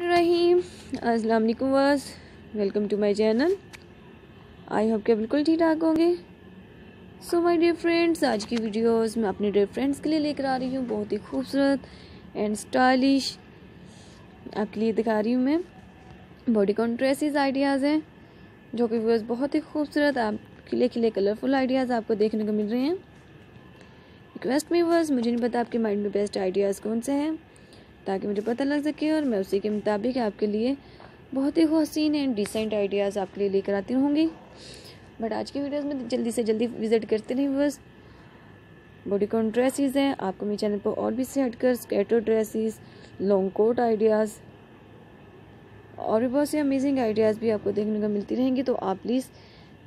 रहीम। अस्सलाम वालेकुम verse welcome to my channel. I hope के बिल्कुल ठीक ठाक होंगे। सो माय डियर फ्रेंड्स आज की वीडियोस मैं अपने डियर फ्रेंड्स के लिए लेकर आ रही हूँ। बहुत ही खूबसूरत एंड स्टाइलिश आपके लिए दिखा रही हूँ मैं। बॉडी कॉन ड्रेसेस आइडियाज़ हैं, जो कि व्यूअर्स बहुत ही खूबसूरत आप खिले खिले कलरफुल आइडियाज़ आपको देखने को मिल रहे हैं। रिक्वेस्ट में वर्स मुझे नहीं पता आपके माइंड में बेस्ट आइडियाज़ कौन से हैं। ताकि मुझे पता लग सके और मैं उसी के मुताबिक आपके लिए बहुत ही हसीन एंड डिसेंट आइडियाज़ आपके लिए लेकर आती रहूँगी। बट आज की वीडियोस में जल्दी से जल्दी विज़िट करते नहीं बस। बॉडी कॉन ड्रेसेस हैं। आपको मेरे चैनल पर और भी से हटकर skater dresses long coat ideas और भी बहुत से अमेजिंग आइडियाज़ भी आपको देखने को मिलती रहेंगी। तो आप प्लीज़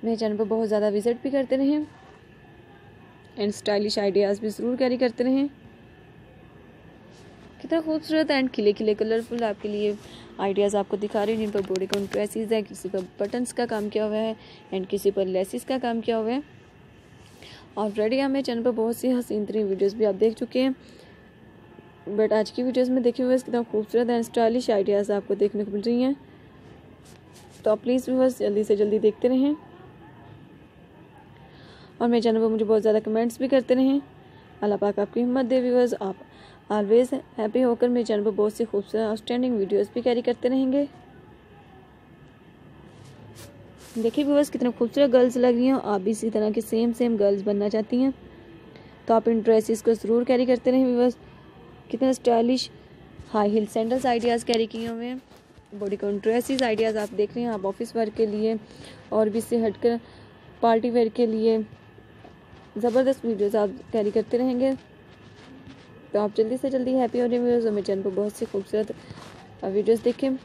मेरे चैनल पर बहुत ज़्यादा विज़िट भी करते रहें। एंड स्टाइलिश आइडियाज़ भी ज़रूर कैरी करते रहें। कितना खूबसूरत एंड खिले खिले कलरफुल आपके लिए आइडियाज़ आपको दिखा रही हूँ, जिन पर बॉडी कॉन ड्रेसिस है, किसी पर बटन्स का काम किया हुआ है एंड किसी पर लेसिस का काम किया हुआ है। और ऑलरेडी हमें चैनल पर बहुत सी हसीन तरीन वीडियोज़ भी आप देख चुके हैं बट आज की वीडियोज़ में देखे हुए कितना खूबसूरत एंड स्टाइलिश आइडियाज़ आपको देखने को मिल रही हैं। तो आप प्लीज़ व्यूवर्स जल्दी से जल्दी देखते रहें, और मेरे चैनल पर मुझे बहुत ज़्यादा कमेंट्स भी करते रहें। अल्लाह पाक आपकी हिम्मत दे व्यूवर्स आप ऑलवेज हैप्पी होकर मेरे चैनल पर बहुत सी खूबसूरत आउटस्टैंडिंग वीडियोस भी कैरी करते रहेंगे। देखिए व्यूवर्स कितने खूबसूरत गर्ल्स लग रही हैं आप भी इसी तरह के सेम सेम गर्ल्स बनना चाहती हैं। तो आप इन ड्रेसेस को ज़रूर कैरी करते रहें व्यूवर्स कितना stylish high heel sandals ideas carry किए हुए हैं। बॉडी कॉन ड्रेसेस आइडियाज़ आप देख रहे हैं, आप ऑफ़िस वर्क के लिए और भी इससे हटकर पार्टी वेयर के लिए। ज़बरदस्त वीडियोज़ आप कैरी करते रहेंगे। तो आप जल्दी से जल्दी हैप्पी हो रहे व्यूज़ और मेरे चैनल पर बहुत सी खूबसूरत वीडियोज़ देखें।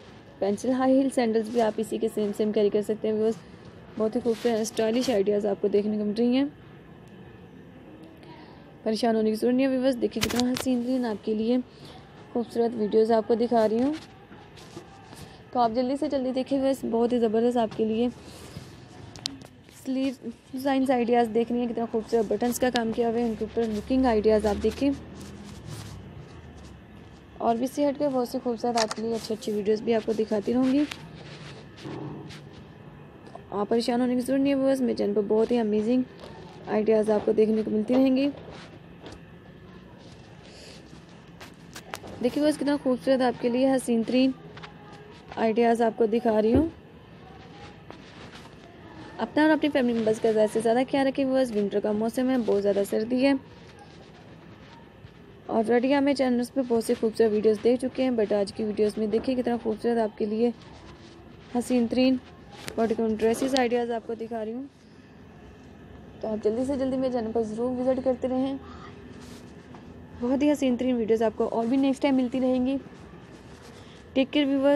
पेंसिल हाई हील सैंडल्स भी आप इसी के सेम सेम कैरी कर सकते हैं व्यूज़ बहुत ही खूबसूरत स्टाइलिश आइडियाज़ आपको देखने को मिल रही हैं। परेशान होने की ज़रूरत नहीं है व्यूवर्स देखिए कितना हसीन दिन आपके लिए खूबसूरत वीडियोज़ आपको दिखा रही हूँ। तो आप जल्दी से जल्दी देखिए बस बहुत ही ज़बरदस्त आपके लिए स्लीव डिज़ाइन आइडियाज़ देख रही हैं। कितना खूबसूरत बटन्स का काम किया हुआ है। उनके ऊपर लुकिंग आइडियाज़ आप देखिए और भी इससे हट कर बहुत सी खूबसूरत आपके लिए अच्छी अच्छी वीडियोस भी आपको दिखाती रहूँगी। आप परेशान होने की ज़रूरत नहीं है बस मेरे चैनल पर बहुत ही अमेजिंग आइडियाज़ आपको देखने को मिलती रहेंगी। देखिए बस कितना खूबसूरत आपके लिए हसीन तरीन आइडियाज़ आपको दिखा रही हूँ। अपना और अपनी फैमिली मेंबर्स का ज़्यादा से ज़्यादा ख्याल रखें बस विंटर का मौसम है, बहुत ज़्यादा सर्दी है। ऑलरेडी हमें चैनल्स पे बहुत से खूबसूरत वीडियोस देख चुके हैं बट आज की वीडियोस में देखिए कितना खूबसूरत आपके लिए हसीन तरीन बॉडीकॉन ड्रेसेस आइडियाज़ आपको दिखा रही हूँ। तो आप जल्दी से जल्दी मेरे चैनल पर ज़रूर विज़िट करते रहें। बहुत ही हसीन तरीन वीडियोज़ आपको और भी नेक्स्ट टाइम मिलती रहेंगी। Take care viewers